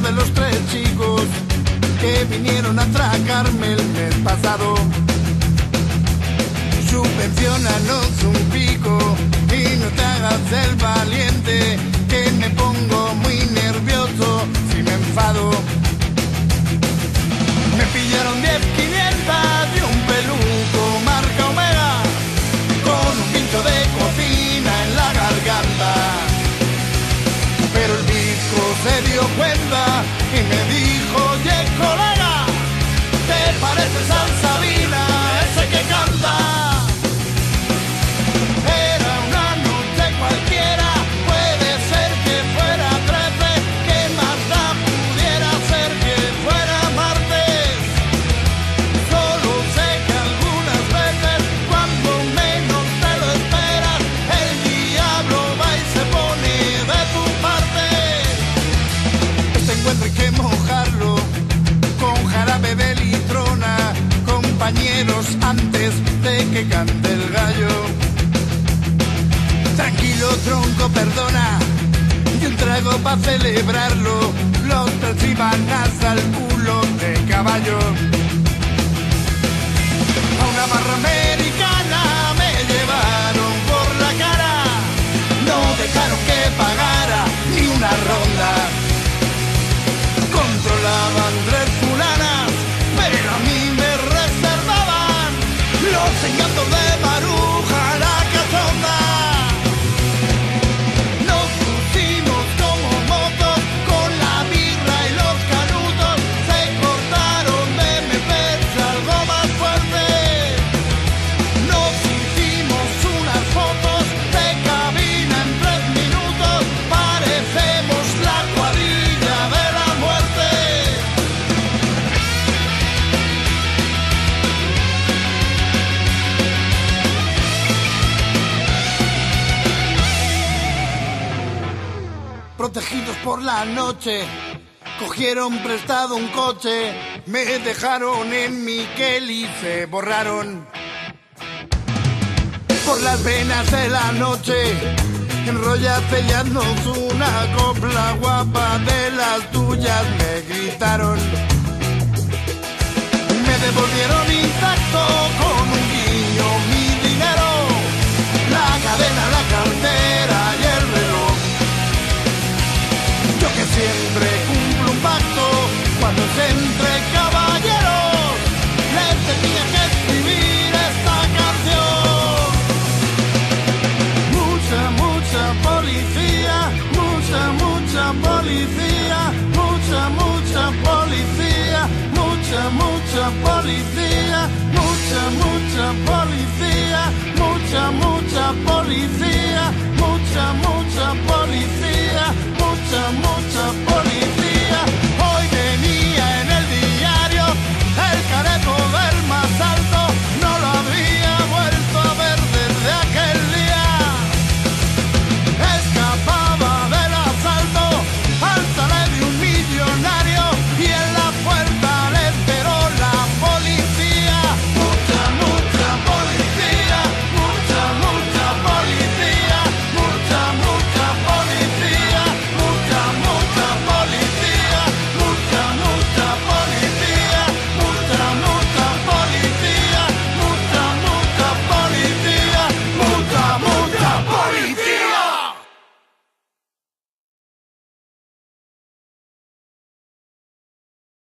de los tres chicos que vinieron a atracarme el mes pasado. cante el gallo. Tranquilo, tronco, perdona. Y un trago para celebrarlo. Los tres iban hasta culo de caballo. messing up the desprotegidos por la noche. Cogieron prestado un coche, me dejaron en Miquel y se borraron. Por las venas de la noche, enrollaste y haznos una copla guapa de las tuyas, me gritaron. Me devolvieron intacto con un policía, mucha, mucha policía, mucha, mucha policía, mucha, mucha policía, mucha, mucha policía, mucha, mucha policía, mucha, mucha